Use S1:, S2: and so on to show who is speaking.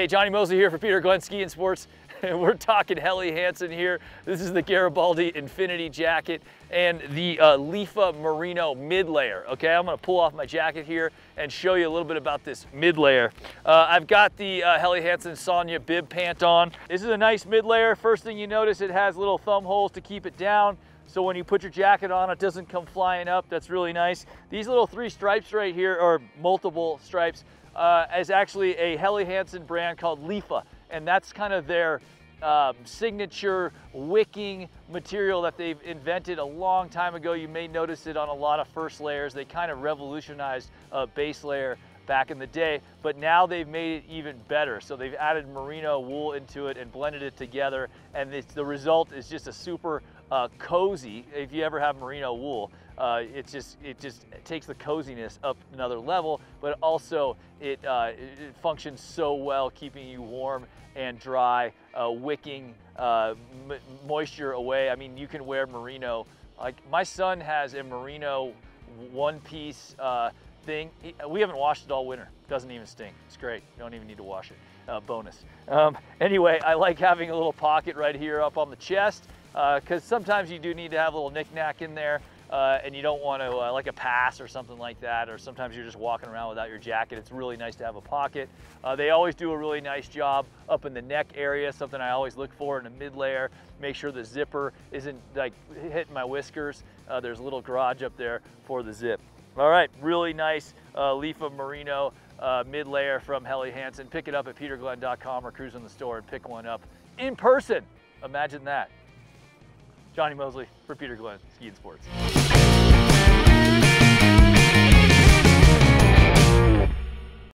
S1: Hey, Jonny Moseley here for Peter Glenn Ski and Sports. And we're talking Helly Hansen here. This is the Garibaldi Infinity jacket and the uh, Lifa Merino mid layer. Okay, I'm gonna pull off my jacket here and show you a little bit about this mid layer. Uh, I've got the uh, Helly Hansen Sonya bib pant on. This is a nice mid layer. First thing you notice, it has little thumb holes to keep it down. So when you put your jacket on, it doesn't come flying up. That's really nice. These little three stripes right here, or multiple stripes, uh, is actually a Helly Hansen brand called Lifa, and that's kind of their um, signature wicking material that they've invented a long time ago. You may notice it on a lot of first layers. They kind of revolutionized a base layer back in the day, but now they've made it even better. So they've added merino wool into it and blended it together, and the result is just a super uh, cozy. If you ever have merino wool, uh, it just it just takes the coziness up another level, but also it, uh, it functions so well, keeping you warm and dry, uh, wicking uh, moisture away. I mean, you can wear merino. Like my son has a merino one-piece uh, thing. We haven't washed it all winter. Doesn't even stink. It's great. You don't even need to wash it. Uh, bonus. Um, anyway, I like having a little pocket right here up on the chest because sometimes you do need to have a little knickknack in there uh, and you don't want to, uh, like a pass or something like that, or sometimes you're just walking around without your jacket, it's really nice to have a pocket. Uh, they always do a really nice job up in the neck area, something I always look for in a mid layer. Make sure the zipper isn't like hitting my whiskers. Uh, there's a little garage up there for the zip. All right, really nice uh, of Merino uh, mid layer from Helly Hansen. Pick it up at peterglenn.com or cruise in the store and pick one up in person. Imagine that. Jonny Moseley for Peter Glenn, Ski and Sports.